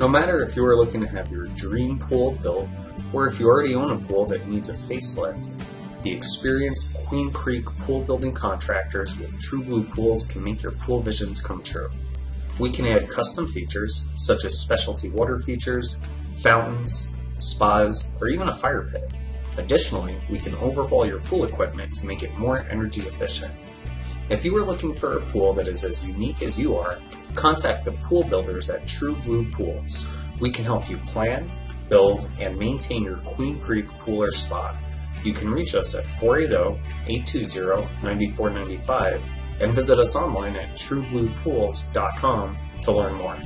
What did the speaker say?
No matter if you are looking to have your dream pool built or if you already own a pool that needs a facelift, the experienced Queen Creek pool building contractors with True Blue Pools can make your pool visions come true. We can add custom features such as specialty water features, fountains, spas, or even a fire pit. Additionally, we can overhaul your pool equipment to make it more energy efficient. If you are looking for a pool that is as unique as you are, contact the pool builders at True Blue Pools. We can help you plan, build, and maintain your Queen Creek pool or spa. You can reach us at 480 820 9495 and visit us online at truebluepools.com to learn more.